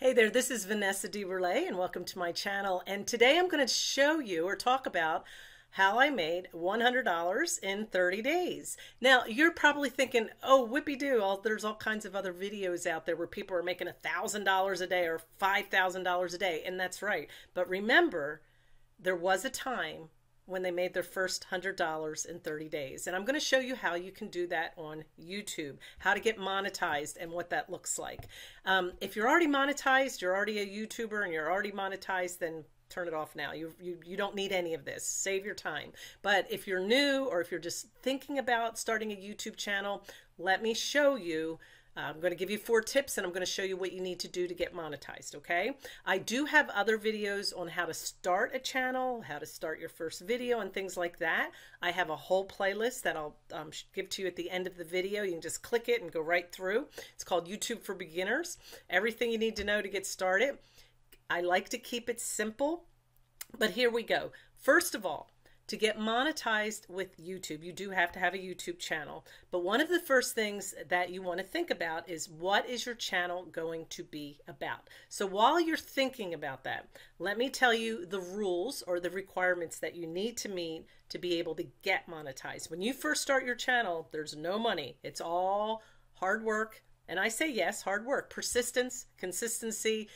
Hey there, this is Vanessa DeBurlet and welcome to my channel. And today I'm going to show you or talk about how I made $100 in 30 days. Now, you're probably thinking, oh, whippy-doo, there's all kinds of other videos out there where people are making $1,000 a day or $5,000 a day. And that's right. But remember, there was a time when they made their first $100 in 30 days. And I'm going to show you how you can do that on YouTube, how to get monetized and what that looks like. Um, if you're already monetized, you're already a YouTuber and you're already monetized, then turn it off now. You, you, you don't need any of this. Save your time. But if you're new or if you're just thinking about starting a YouTube channel, let me show you I'm going to give you four tips and I'm going to show you what you need to do to get monetized, okay? I do have other videos on how to start a channel, how to start your first video and things like that. I have a whole playlist that I'll um, give to you at the end of the video. You can just click it and go right through. It's called YouTube for Beginners. Everything you need to know to get started. I like to keep it simple, but here we go. First of all, to get monetized with YouTube, you do have to have a YouTube channel. But one of the first things that you want to think about is what is your channel going to be about? So while you're thinking about that, let me tell you the rules or the requirements that you need to meet to be able to get monetized. When you first start your channel, there's no money. It's all hard work. And I say yes, hard work, persistence, consistency.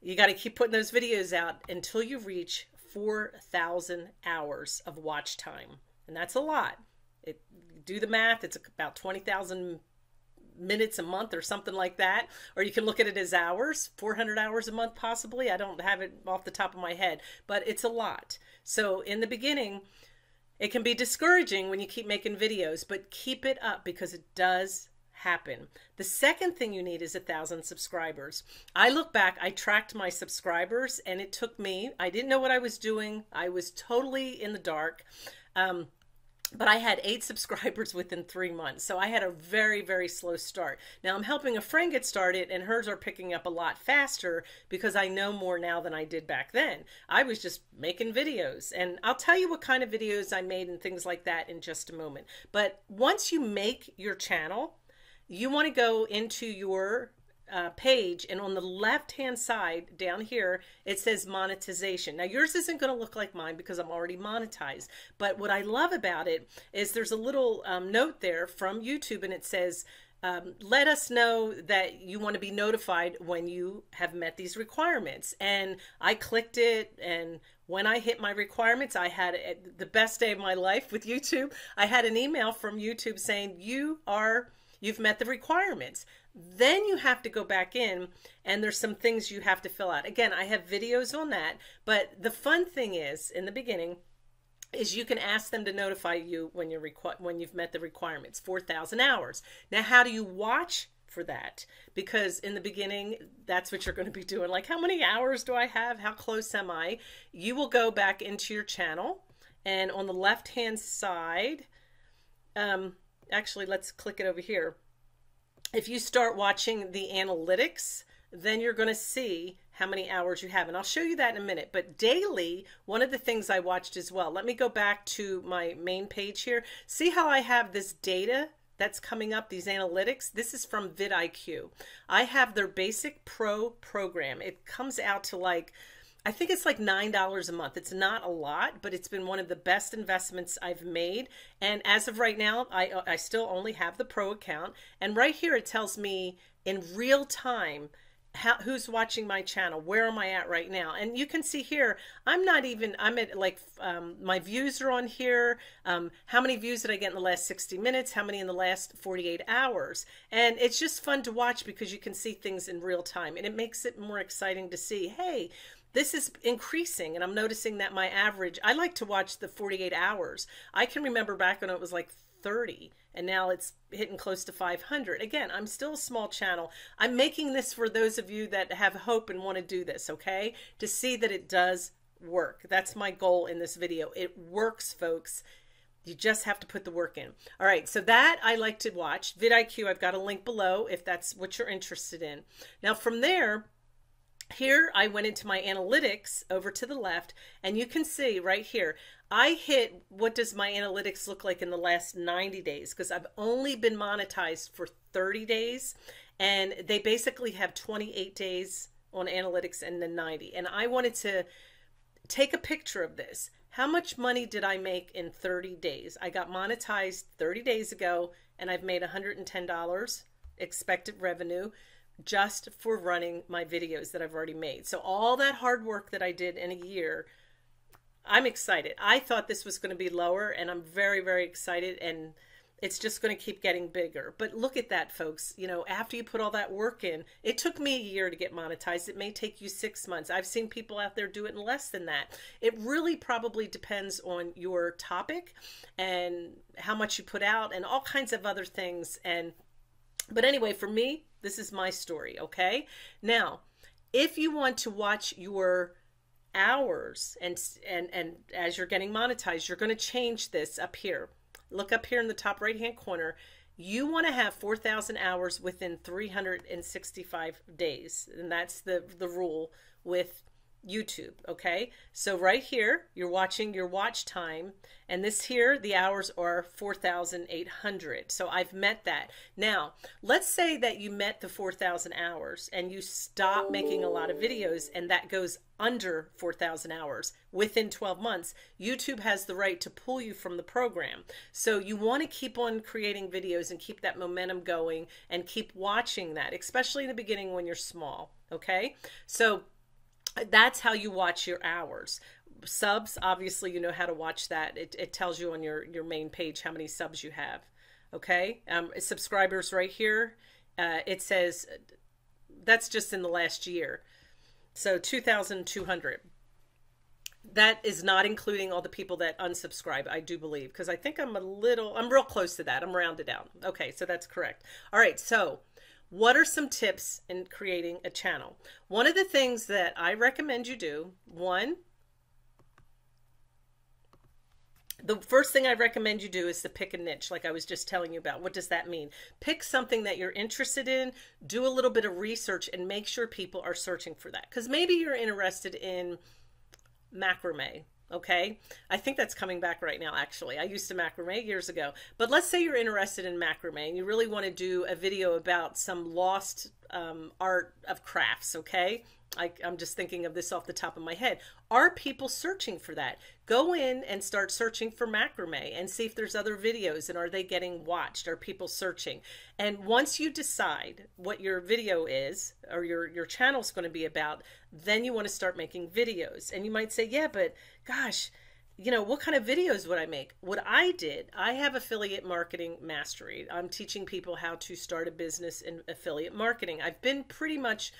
You got to keep putting those videos out until you reach 4,000 hours of watch time. And that's a lot. It, do the math, it's about 20,000 minutes a month or something like that. Or you can look at it as hours, 400 hours a month possibly. I don't have it off the top of my head, but it's a lot. So in the beginning, it can be discouraging when you keep making videos, but keep it up because it does happen. The second thing you need is a thousand subscribers. I look back, I tracked my subscribers and it took me, I didn't know what I was doing. I was totally in the dark. Um, but I had eight subscribers within three months. So I had a very, very slow start. Now I'm helping a friend get started, and hers are picking up a lot faster because I know more now than I did back then. I was just making videos, and I'll tell you what kind of videos I made and things like that in just a moment. But once you make your channel, you want to go into your uh, page and on the left hand side down here it says monetization. Now yours isn't going to look like mine because i'm already monetized but what i love about it is there's a little um, note there from youtube and it says um, let us know that you want to be notified when you have met these requirements. And i clicked it and when i hit my requirements i had the best day of my life with youtube. I had an email from youtube saying you are You've met the requirements. Then you have to go back in and there's some things you have to fill out. Again, I have videos on that, but the fun thing is in the beginning is you can ask them to notify you when you're requ- when you've met the requirements 4000 hours. Now how do you watch for that? Because in the beginning that's what you're going to be doing. Like how many hours do i have? How close am i? You will go back into your channel and on the left hand side um, actually, let's click it over here. If you start watching the analytics, then you're going to see how many hours you have. And I'll show you that in a minute. But daily, one of the things I watched as well, let me go back to my main page here. See how I have this data that's coming up, these analytics. This is from vidIQ. I have their basic pro program. It comes out to like I think it's like $9 a month. It's not a lot, but it's been one of the best investments I've made. And as of right now, I, I still only have the pro account. And right here, it tells me in real time how, who's watching my channel where am i at right now and you can see here i'm not even i'm at like um, my views are on here um, how many views did i get in the last 60 minutes how many in the last 48 hours and it's just fun to watch because you can see things in real time and it makes it more exciting to see hey this is increasing and i'm noticing that my average i like to watch the 48 hours. I can remember back when it was like 30 and now it's hitting close to 500 again i'm still a small channel. I'm making this for those of you that have hope and want to do this okay? To see that it does work. That's my goal in this video. It works folks. You just have to put the work in. All right, so that I like to watch. vidIQ, I've got a link below if that's what you're interested in. Now from there, here I went into my analytics over to the left and you can see right here I hit what does my analytics look like in the last 90 days because I've only been monetized for 30 days and they basically have 28 days on analytics and then 90. And I wanted to take a picture of this. How much money did I make in 30 days? I got monetized 30 days ago and I've made $110 expected revenue just for running my videos that I've already made. So all that hard work that I did in a year, I'm excited. I thought this was going to be lower and I'm very very excited and it's just going to keep getting bigger. But look at that, folks. You know, after you put all that work in, it took me a year to get monetized. It may take you six months. I've seen people out there do it in less than that. It really probably depends on your topic and how much you put out and all kinds of other things. And, but anyway, for me, this is my story, okay? Now, if you want to watch your hours and and and as you're getting monetized, you're going to change this up here look up here in the top right hand corner. You want to have 4,000 hours within 365 days. And that's the, the rule with YouTube. Okay. So right here, you're watching your watch time. And this here, the hours are 4,800. So I've met that. Now, let's say that you met the 4,000 hours and you stop making a lot of videos and that goes under 4,000 hours within 12 months. YouTube has the right to pull you from the program. So you want to keep on creating videos and keep that momentum going and keep watching that, especially in the beginning when you're small. Okay. So that's how you watch your hours. Subs obviously you know how to watch that. It, it tells you on your your main page how many subs you have okay? Um, subscribers right here uh, it says that's just in the last year. So 2200 that is not including all the people that unsubscribe i do believe because i think i'm a little i'm real close to that. I'm rounded down. Okay so that's correct. All right so what are some tips in creating a channel? One of the things that I recommend you do, one, the first thing I recommend you do is to pick a niche, like I was just telling you about. What does that mean? Pick something that you're interested in, do a little bit of research, and make sure people are searching for that. Because maybe you're interested in macrame, Okay. I think that's coming back right now, actually. I used to macrame years ago. But let's say you're interested in macrame and you really want to do a video about some lost um, art of crafts, okay? I, am just thinking of this off the top of my head. Are people searching for that? Go in and start searching for macrame and see if there's other videos and are they getting watched? Are people searching? And once you decide what your video is or your, your channel is going to be about, then you want to start making videos. And you might say, yeah, but gosh, you know, what kind of videos would I make? What I did, I have affiliate marketing mastery. I'm teaching people how to start a business in affiliate marketing. I've been pretty much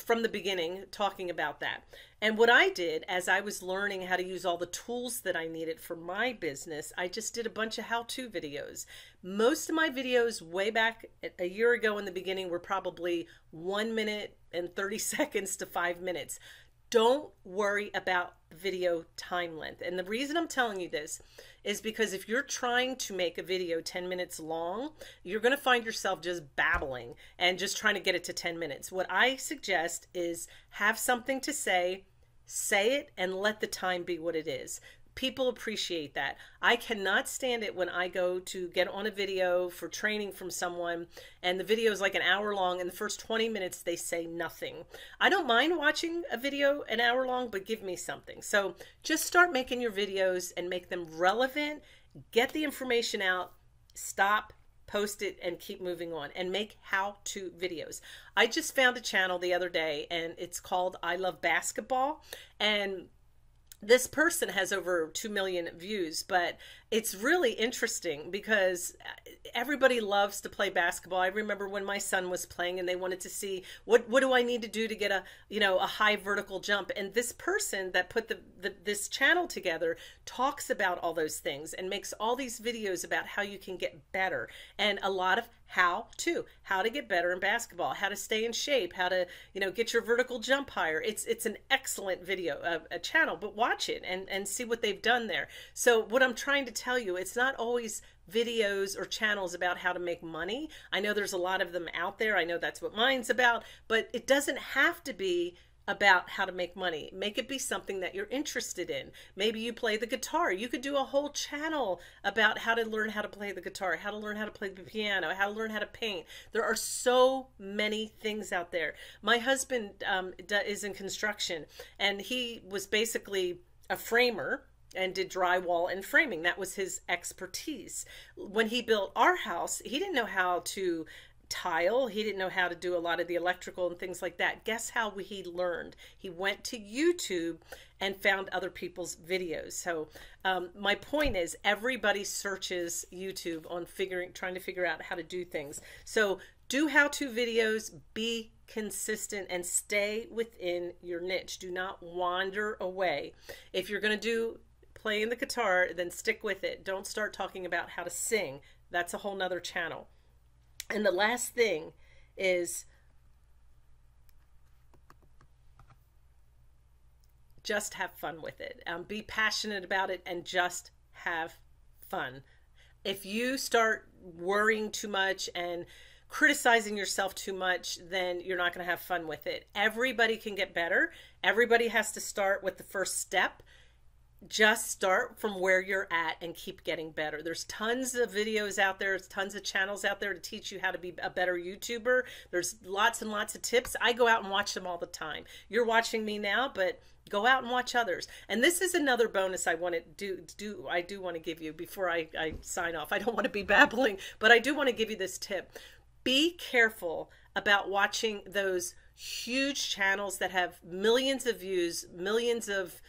from the beginning talking about that. And what I did as I was learning how to use all the tools that I needed for my business, I just did a bunch of how to videos. Most of my videos, way back a year ago in the beginning, were probably one minute and 30 seconds to five minutes don't worry about video time length. And the reason I'm telling you this is because if you're trying to make a video 10 minutes long, you're going to find yourself just babbling and just trying to get it to 10 minutes. What I suggest is have something to say, say it, and let the time be what it is people appreciate that. I cannot stand it when I go to get on a video for training from someone and the video is like an hour long and the first 20 minutes they say nothing. I don't mind watching a video an hour long, but give me something. So just start making your videos and make them relevant, get the information out, stop, post it and keep moving on and make how to videos. I just found a channel the other day and it's called I Love Basketball and this person has over 2 million views, but it's really interesting because everybody loves to play basketball. I remember when my son was playing and they wanted to see what what do I need to do to get a, you know, a high vertical jump. And this person that put the, the this channel together talks about all those things and makes all these videos about how you can get better and a lot of how to how to get better in basketball how to stay in shape how to you know get your vertical jump higher it's it's an excellent video uh, a channel but watch it and and see what they've done there so what i'm trying to tell you it's not always videos or channels about how to make money. I know there's a lot of them out there. I know that's what mine's about, but it doesn't have to be about how to make money. Make it be something that you're interested in. Maybe you play the guitar. You could do a whole channel about how to learn how to play the guitar, how to learn how to play the piano, how to learn how to paint. There are so many things out there. My husband um, is in construction and he was basically a framer and did drywall and framing. That was his expertise. When he built our house, he didn't know how to tile. He didn't know how to do a lot of the electrical and things like that. Guess how he learned? He went to YouTube and found other people's videos. So um, my point is, everybody searches YouTube on figuring, trying to figure out how to do things. So do how-to videos. Be consistent and stay within your niche. Do not wander away. If you're going to do playing the guitar, then stick with it. Don't start talking about how to sing. That's a whole nother channel. And the last thing is just have fun with it. Um, be passionate about it and just have fun. If you start worrying too much and criticizing yourself too much, then you're not going to have fun with it. Everybody can get better. Everybody has to start with the first step just start from where you're at and keep getting better. There's tons of videos out there, there's tons of channels out there to teach you how to be a better YouTuber. There's lots and lots of tips. I go out and watch them all the time. You're watching me now, but go out and watch others. And this is another bonus I want to do do I do want to give you before I, I sign off. I don't want to be babbling, but I do want to give you this tip. Be careful about watching those huge channels that have millions of views, millions of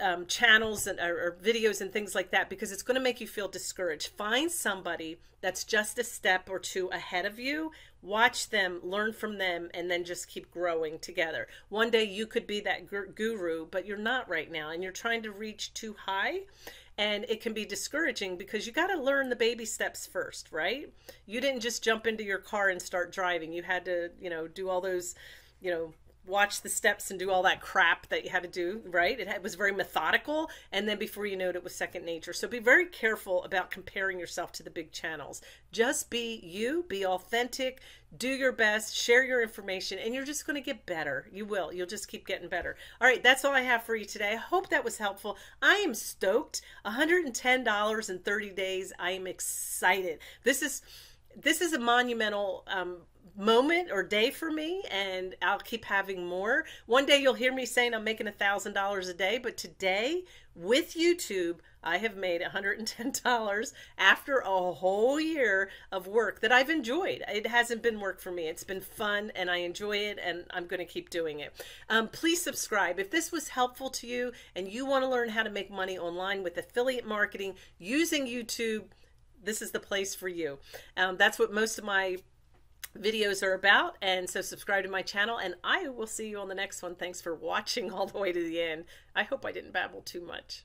um, channels and or, or, videos and things like that because it's going to make you feel discouraged. Find somebody that's just a step or two ahead of you. Watch them, learn from them, and then just keep growing together. One day you could be that guru, but you're not right now, and you're trying to reach too high. And it can be discouraging because you got to learn the baby steps first, right? You didn't just jump into your car and start driving. You had to, you know, do all those, you know, watch the steps and do all that crap that you had to do, right? It, was very methodical. And then before you know it, it was second nature. So be very careful about comparing yourself to the big channels. Just be you, be authentic, do your best, share your information, and you're just going to get better. You will. You'll just keep getting better. All right, that's all I have for you today. I hope that was helpful. I am stoked. $110 in 30 days. I am excited. This is this is a monumental um, moment or day for me and I'll keep having more. One day you'll hear me saying I'm making a thousand dollars a day, but today with YouTube, I have made $110 after a whole year of work that I've enjoyed. It hasn't been work for me. It's been fun and I enjoy it and I'm going to keep doing it. Um, please subscribe. If this was helpful to you and you want to learn how to make money online with affiliate marketing using YouTube, this is the place for you. Um, that's what most of my videos are about. And so subscribe to my channel and I will see you on the next one. Thanks for watching all the way to the end. I hope I didn't babble too much.